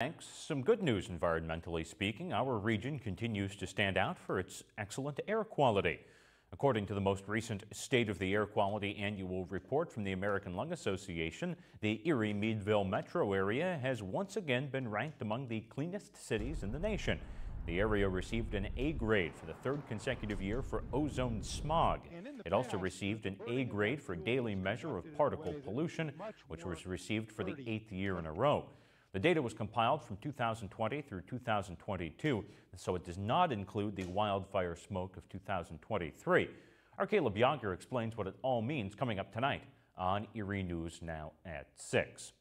Thanks. Some good news environmentally speaking. Our region continues to stand out for its excellent air quality. According to the most recent State of the Air Quality Annual Report from the American Lung Association, the Erie Meadville metro area has once again been ranked among the cleanest cities in the nation. The area received an A grade for the third consecutive year for ozone smog. It also received an A grade for daily measure of particle pollution, which was received for the eighth year in a row. The data was compiled from 2020 through 2022, so it does not include the wildfire smoke of 2023. Our Caleb Yager explains what it all means coming up tonight on Erie News Now at 6.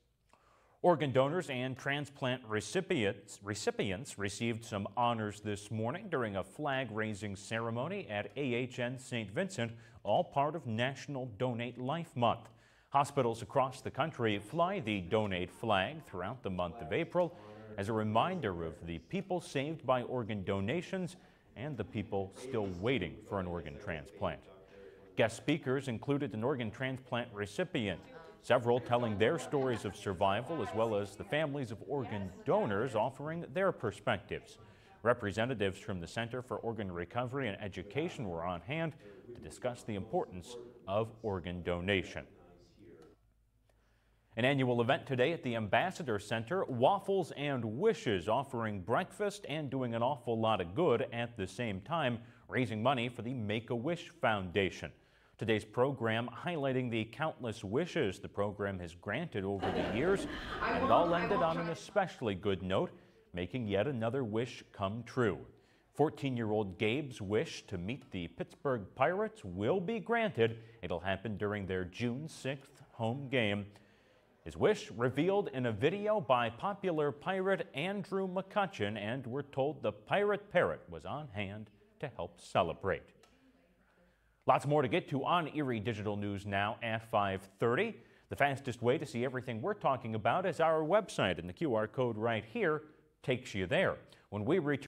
Organ donors and transplant recipients, recipients received some honors this morning during a flag-raising ceremony at AHN St. Vincent, all part of National Donate Life Month. Hospitals across the country fly the Donate flag throughout the month of April as a reminder of the people saved by organ donations and the people still waiting for an organ transplant. Guest speakers included an organ transplant recipient several telling their stories of survival as well as the families of organ donors offering their perspectives. Representatives from the Center for Organ Recovery and Education were on hand to discuss the importance of organ donation. An annual event today at the Ambassador Center, Waffles and Wishes, offering breakfast and doing an awful lot of good at the same time, raising money for the Make-A-Wish Foundation. Today's program highlighting the countless wishes the program has granted over the years, and it all ended on an especially good note, making yet another wish come true. 14-year-old Gabe's wish to meet the Pittsburgh Pirates will be granted. It'll happen during their June 6th home game. His wish revealed in a video by popular pirate Andrew McCutchen, and we're told the pirate parrot was on hand to help celebrate. Lots more to get to on Erie Digital News now at 530. The fastest way to see everything we're talking about is our website, and the QR code right here takes you there. When we return,